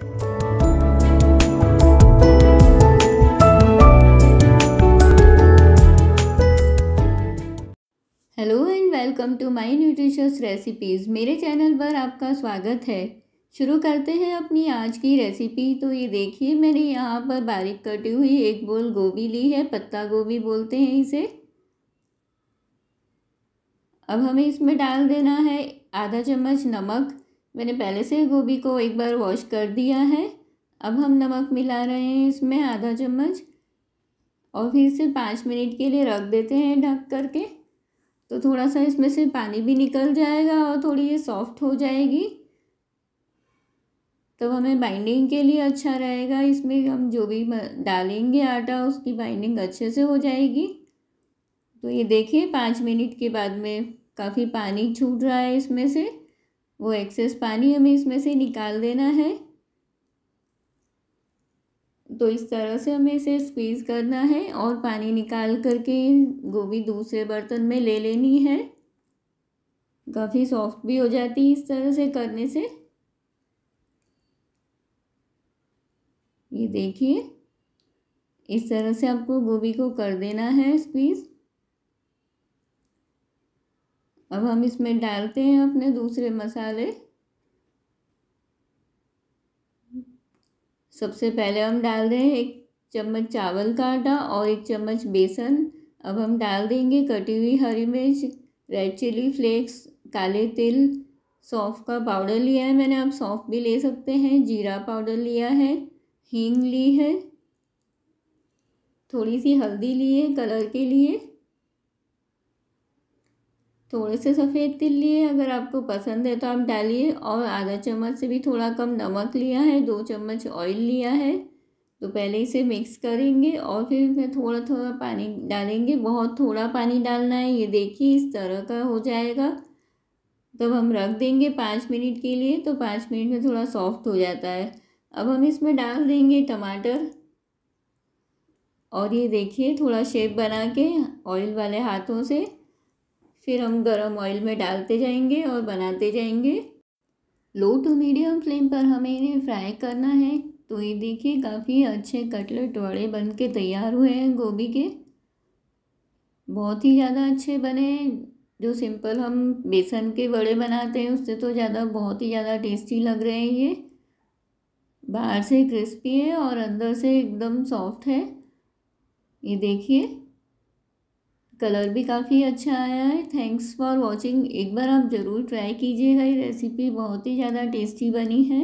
Hello and welcome to my nutritious recipes मेरे channel पर आपका स्वागत है। शुरू करते हैं अपनी आज की रेसिपी तो ये देखिए, मैंने यहाँ पर बारीक कटी हुई एक बोल गोभी ली है। पत्ता गोभी बोलते हैं इसे। अब हमें इसमें डाल देना है आधा चम्मच नमक। मैंने पहले से गोभी को एक बार वॉश कर दिया है। अब हम नमक मिला रहे हैं इसमें आधा चम्मच। और फिर इसे पाँच मिनट के लिए रख देते हैं ढक करके। तो थोड़ा सा इसमें से पानी भी निकल जाएगा और थोड़ी ये सॉफ्ट हो जाएगी। तो हमें बाइंडिंग के लिए अच्छा रहेगा। इसमें हम जो भी डालेंगे आटा, उसकी बाइंडिंग अच्छे से हो जाएगी। तो ये देखिए, पाँच मिनट के बाद में काफ़ी पानी छूट रहा है इसमें से। वो एक्सेस पानी हमें इसमें से निकाल देना है। तो इस तरह से हमें इसे स्क्वीज़ करना है और पानी निकाल करके गोभी दूसरे बर्तन में ले लेनी है। काफ़ी सॉफ्ट भी हो जाती है इस तरह से करने से। ये देखिए, इस तरह से आपको गोभी को कर देना है स्क्वीज़ अब हम इसमें डालते हैं अपने दूसरे मसाले। सबसे पहले हम डाल रहे हैं एक चम्मच चावल का आटा और एक चम्मच बेसन। अब हम डाल देंगे कटी हुई हरी मिर्च, रेड चिली फ्लेक्स, काले तिल। सौंफ का पाउडर लिया है मैंने, आप सौंफ भी ले सकते हैं। जीरा पाउडर लिया है, हींग ली है। थोड़ी सी हल्दी ली है कलर के लिए। थोड़े से सफ़ेद तिल लिए, अगर आपको पसंद है तो आप डालिए और आधा चम्मच से भी थोड़ा कम नमक लिया है, दो चम्मच ऑयल लिया है। तो पहले इसे मिक्स करेंगे और फिर इसमें थोड़ा थोड़ा पानी डालेंगे। बहुत थोड़ा पानी डालना है, ये देखिए इस तरह का हो जाएगा। तब हम रख देंगे पाँच मिनट के लिए तो पाँच मिनट में थोड़ा सॉफ्ट हो जाता है। अब हम इसमें डाल देंगे टमाटर। और ये देखिए, थोड़ा शेप बना के ऑयल वाले हाथों से फिर हम गरम ऑयल में डालते जाएँगे और बनाते जाएँगे। लो टू मीडियम फ्लेम पर हमें इन्हें फ्राई करना है। तो ये देखिए, काफ़ी अच्छे कटलेट वड़े बन के तैयार हुए हैं गोभी के। बहुत ही ज़्यादा अच्छे बने जो सिंपल हम बेसन के वड़े बनाते हैं, उससे तो ज़्यादा बहुत ही ज़्यादा टेस्टी लग रहे हैं ये। बाहर से क्रिस्पी है और अंदर से एकदम सॉफ्ट है। ये देखिए। कलर भी काफ़ी अच्छा आया है। थैंक्स फॉर वॉचिंग एक बार आप ज़रूर ट्राई कीजिएगा। ये रेसिपी बहुत ही ज़्यादा टेस्टी बनी है।